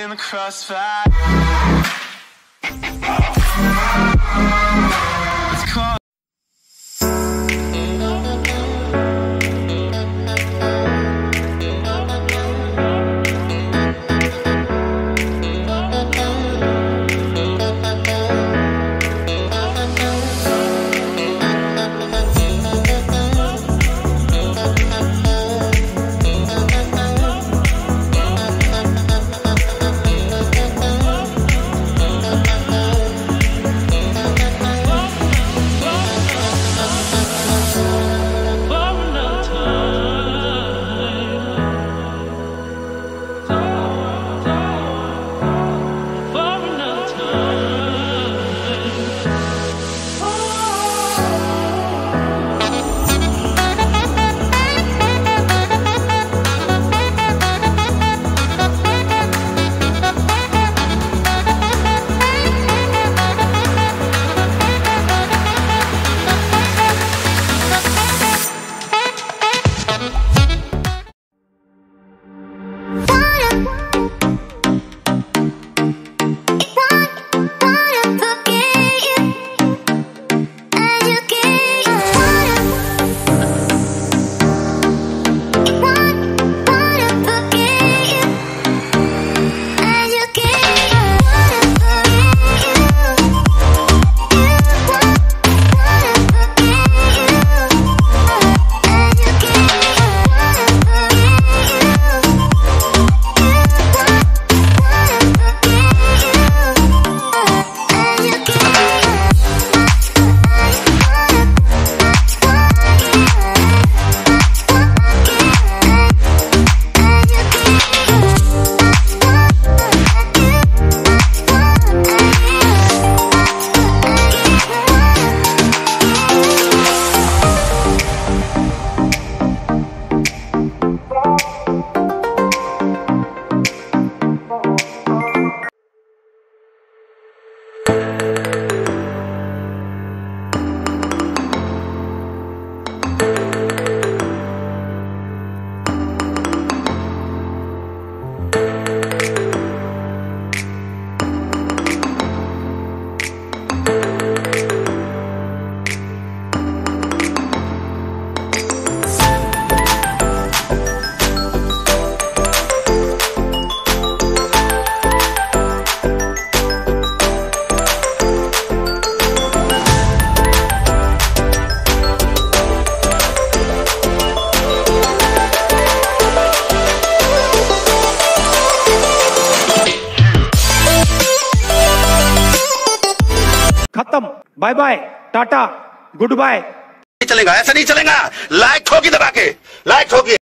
in the crossfire. Bye bye, tata, goodbye. चलेगा, ऐसा नहीं चलेगा। लाइक ठोकी दबा के लाइक ठोकी